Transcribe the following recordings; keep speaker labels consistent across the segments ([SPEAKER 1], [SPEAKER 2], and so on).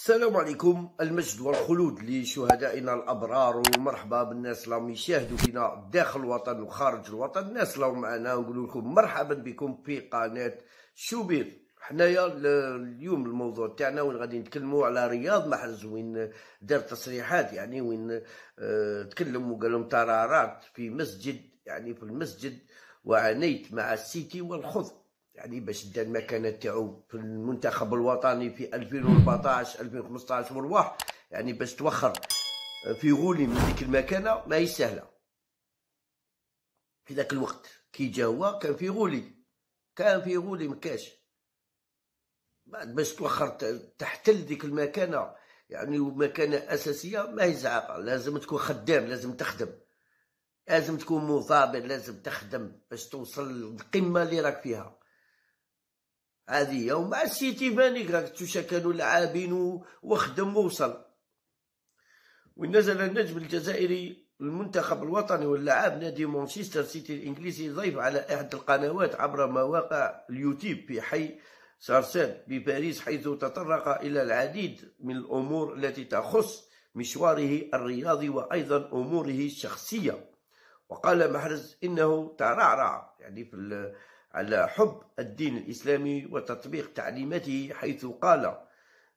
[SPEAKER 1] السلام عليكم المجد والخلود لشهدائنا الأبرار. ومرحبا بالناس اللي يشاهدوا فينا داخل الوطن وخارج الوطن. الناس اللي معنا نقول لكم مرحبا بكم في قناة شوبير. حنايا اليوم الموضوع تاعنا وين غادي نتكلموا على رياض محرز وين دار تصريحات يعني وين آه تكلم وقال لهم ترارات في مسجد يعني في المسجد وعانيت مع السيتي والخضر يعني باش دا المكانه تاعو في المنتخب الوطني في 2014 2015 والواح يعني باش توخر في غولي من ديك المكانة ما هي سهلة. في ذاك الوقت كي جا هو كان في غولي كان في غولي مكاش بعد باش توخر تحتل ديك المكانة يعني مكانة أساسية ما هي زعاقه لازم تكون خدام لازم تخدم. لازم تكون مثابر لازم تخدم باش توصل للقمة اللي راك فيها. هذه ومع السيتي فانيك راك كانوا لاعبين وخدم ووصل وين نزل النجم الجزائري المنتخب الوطني واللاعب نادي مانشستر سيتي الإنجليزي ضيف على احد القنوات عبر مواقع اليوتيوب في حي سارسيل بباريس حيث تطرق إلى العديد من الأمور التي تخص مشواره الرياضي وأيضا أموره الشخصية. وقال محرز إنه ترعرع يعني في على حب الدين الإسلامي وتطبيق تعليماته حيث قال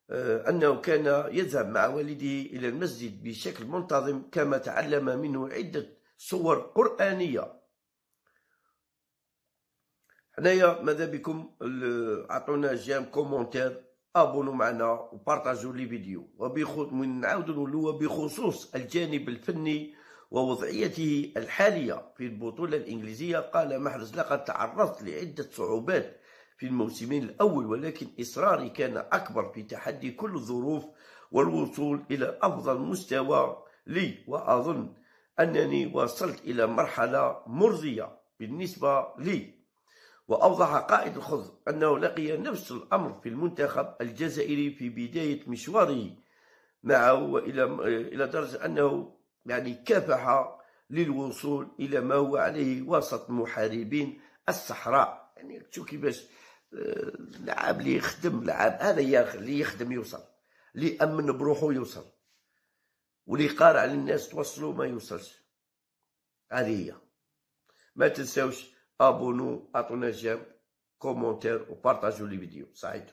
[SPEAKER 1] آه، أنه كان يذهب مع والده إلى المسجد بشكل منتظم كما تعلم منه عدة صور قرآنية. هنايا ماذا بكم؟ أعطونا جام كومونتير أبونوا معنا وبارطاجوا لي فيديو. وبخصوص نعاود نقولوا بخصوص الجانب الفني ووضعيته الحالية في البطولة الإنجليزية. قال محرز لقد تعرضت لعدة صعوبات في الموسمين الأول ولكن إصراري كان أكبر في تحدي كل الظروف والوصول إلى أفضل مستوى لي. وأظن أنني وصلت إلى مرحلة مرضية بالنسبة لي. وأوضح قائد الخضر أنه لقي نفس الأمر في المنتخب الجزائري في بداية مشواره معه إلى درجة أنه يعني كافح للوصول إلى ما هو عليه وسط محاربين الصحراء. يعني تشوف كيفاش آه، لعاب اللي يخدم لعاب هذا اللي يخدم يوصل اللي أمن بروحه يوصل واللي قارع للناس توصلوا ما يوصلش. هذه هي. ما تنساوش abonnez أعطونا j'aime commentaire وبارطاجوا les vidéos. سعيد.